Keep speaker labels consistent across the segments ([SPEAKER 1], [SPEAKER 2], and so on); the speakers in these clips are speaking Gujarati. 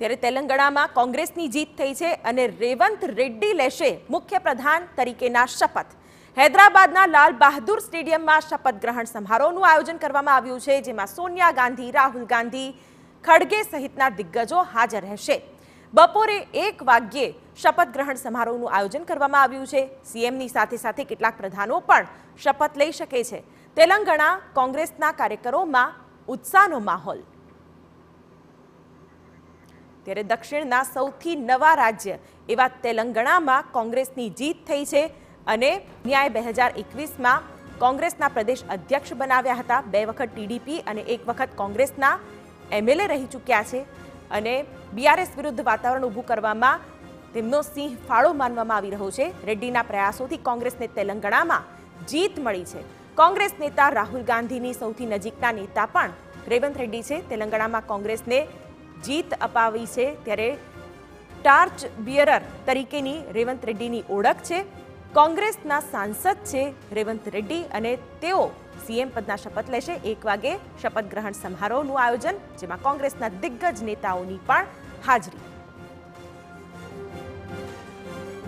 [SPEAKER 1] ત્યારે તેલંગાણામાં કોંગ્રેસની જીત થઈ છે અને રેવંત રેડ્ડી લેશે મુખ્ય પ્રધાન તરીકેના શપથ. હૈદરાબાદના લાલ બહાદુર સ્ટેડિયમમાં શપથ ગ્રહણ સમારોહનું આયોજન કરવામાં આવ્યું છે, જેમાં સોનિયા ગાંધી, રાહુલ ગાંધી, ખડગે સહિતના દિગ્ગજો હાજર રહેશે. બપોરે એક વાગ્યે શપથ ગ્રહણ સમારોહનું આયોજન કરવામાં આવ્યું છે. સીએમની સાથે સાથે કેટલાક પ્રધાનો પણ શપથ લઈ શકે છે. તેલંગાણા કોંગ્રેસના કાર્યકરોમાં ઉત્સાહનો માહોલ. ત્યારે દક્ષિણના સૌથી નવા રાજ્ય એવા તેલંગાણામાં કોંગ્રેસની જીત થઈ છે અને ન્યાય બે હજાર એકવીસમાં કોંગ્રેસના પ્રદેશ અધ્યક્ષ બનાવ્યા હતા. બે વખત ટીડીપી અને એક વખત કોંગ્રેસના એમએલએ રહી ચૂક્યા છે અને બીઆરએસ વિરુદ્ધ વાતાવરણ ઊભું કરવામાં તેમનો સિંહ ફાળો માનવામાં આવી રહ્યો છે. રેડ્ડીના પ્રયાસોથી કોંગ્રેસને તેલંગાણામાં જીત મળી છે. કોંગ્રેસ નેતા રાહુલ ગાંધીની સૌથી નજીકના નેતા પણ રેવંત રેડ્ડી છે. તેલંગાણામાં કોંગ્રેસને જીત અપાવી છે ત્યારે ટાર્ચ બિયરર તરીકેની રેવંત રેડ્ડીની ઓળખ છે. કોંગ્રેસના સાંસદ છે રેવંત રેડ્ડી અને તેઓ સીએમ પદના શપથ લેશે. એક વાગે શપથ ગ્રહણ સમારોહનું આયોજન, જેમાં કોંગ્રેસના દિગ્ગજ નેતાઓની પણ હાજરી.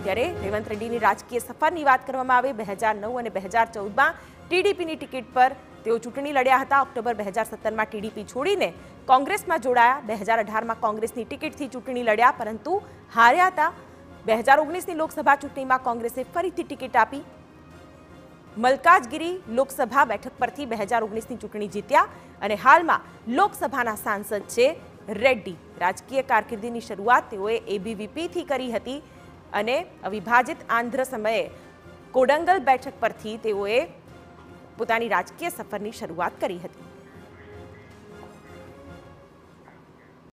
[SPEAKER 1] ત્યારે રેવંત રેડ્ડીની રાજકીય સફરની વાત કરવામાં આવે, બે હજાર નવ અને બે હજાર ચૌદમાં ટીડીપીની ટિકિટ પર તેઓ ચૂંટણી લડ્યા હતા. ઓક્ટોબર બે હજાર સત્તરમાં ટીડીપી છોડીને કોંગ્રેસમાં જોડાયા. બે હજાર અઢારમાં કોંગ્રેસની ટિકિટથી ચૂંટણી લડ્યા, પરંતુ હાર્યા હતા. બે હજાર ઓગણીસની લોકસભા ચૂંટણીમાં કોંગ્રેસે ફરીથી ટિકિટ આપી. મલકાજગીરી લોકસભા બેઠક પરથી બે હજાર ઓગણીસની ચૂંટણી જીત્યા અને હાલમાં લોકસભાના સાંસદ છે રેડ્ડી. રાજકીય કારકિર્દીની શરૂઆત તેઓએ એબીવીપીથી કરી હતી. અને વિભાજિત આંધ્ર સમયે કોડંગલ બેઠક પરથી તેઓએ પોતાની રાજકીય સફરની શરૂઆત કરી હતી.